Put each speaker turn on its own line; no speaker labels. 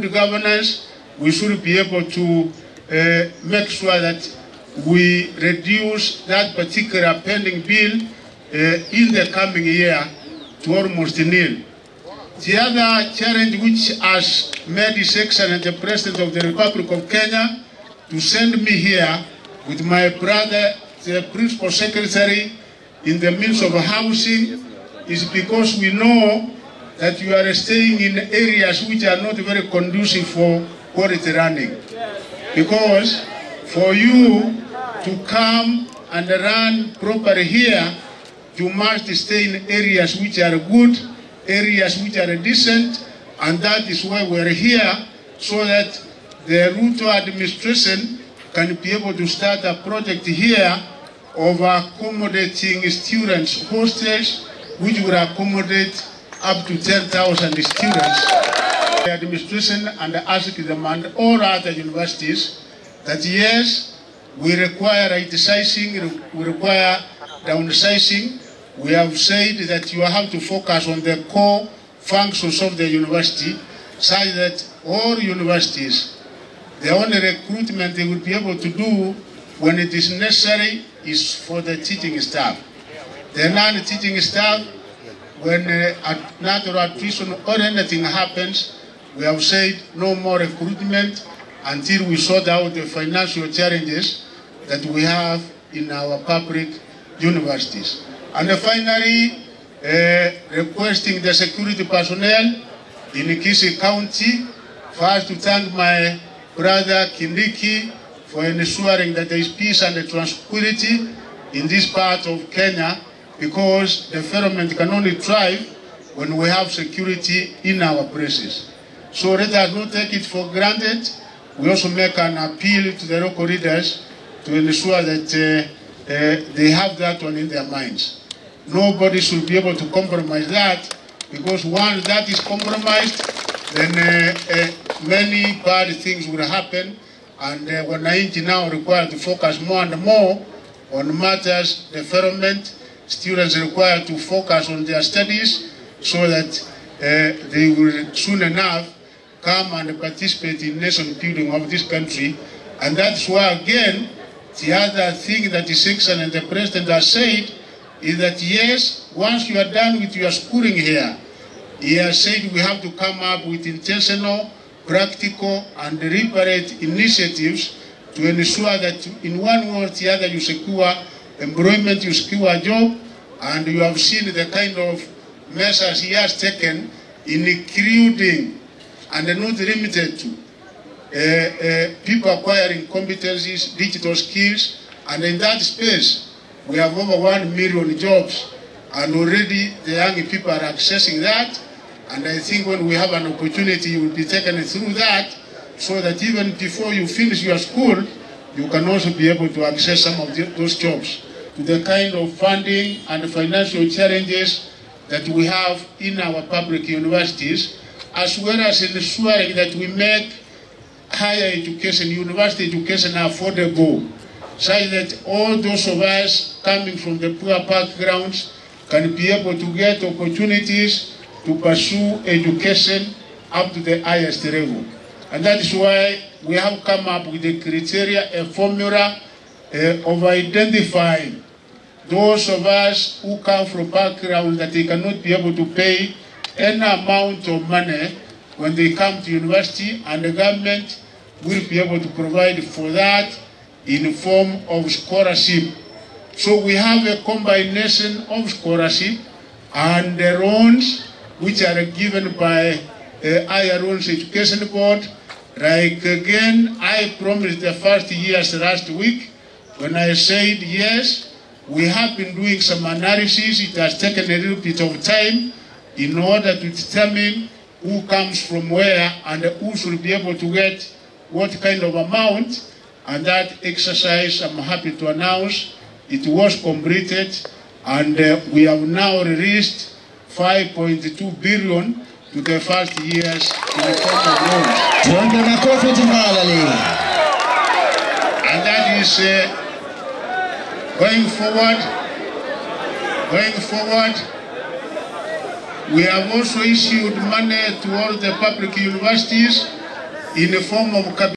good governance, we should be able to uh, make sure that we reduce that particular pending bill uh, in the coming year to almost nil. The other challenge which has made His Excellency the President of the Republic of Kenya to send me here with my brother, the Principal Secretary in the midst of housing, is because we know that you are staying in areas which are not very conducive for quality running. Because for you to come and run properly here, you must stay in areas which are good, areas which are decent, and that is why we're here, so that the Ruto administration can be able to start a project here of accommodating students, hostels, which will accommodate up to 10,000 students. The administration and ask them and all other universities that yes, we require right sizing, we require downsizing. We have said that you have to focus on the core functions of the university, such that all universities, the only recruitment they will be able to do when it is necessary is for the teaching staff. The non-teaching staff, when uh, natural attrition or anything happens, we have said no more recruitment until we sort out the financial challenges that we have in our public universities. And finally, uh, requesting the security personnel in Kisii County, first to thank my brother Kindiki for ensuring that there is peace and tranquility in this part of Kenya because the can only thrive when we have security in our places. So let us not take it for granted. We also make an appeal to the local leaders to ensure that uh, uh, they have that one in their minds. Nobody should be able to compromise that because once that is compromised, then uh, uh, many bad things will happen and uh, wananchi now require to focus more and more on matters development. Students require to focus on their studies so that uh, they will soon enough come and participate in nation building of this country. And that's why, again, the other thing that His and the President has said is that yes, once you are done with your schooling here, he has said we have to come up with intentional, practical, and deliberate initiatives to ensure that in one way or the other you secure employment, you secure a job, and you have seen the kind of measures he has taken in including and not limited to uh, uh, people acquiring competencies, digital skills, and in that space, we have over one million jobs, and already the young people are accessing that. And I think when we have an opportunity, you will be taken through that, so that even before you finish your school, you can also be able to access some of the, those jobs. To the kind of funding and financial challenges that we have in our public universities, as well as ensuring that we make higher education, university education affordable, such that all those of us coming from the poor backgrounds can be able to get opportunities to pursue education up to the highest level. And that is why we have come up with a criteria, a formula uh, of identifying those of us who come from backgrounds that they cannot be able to pay any amount of money when they come to university and the government will be able to provide for that in the form of scholarship. So we have a combination of scholarship and the loans which are given by uh, IRON's Education Board. Like again, I promised the first years last week when I said yes, we have been doing some analysis. It has taken a little bit of time in order to determine who comes from where and who should be able to get what kind of amount. And that exercise, I'm happy to announce, it was completed and uh, we have now released 5.2 billion to the first years in the form of
tafadhali.
And that is uh, going forward, going forward, we have also issued money to all the public universities in the form of cabinet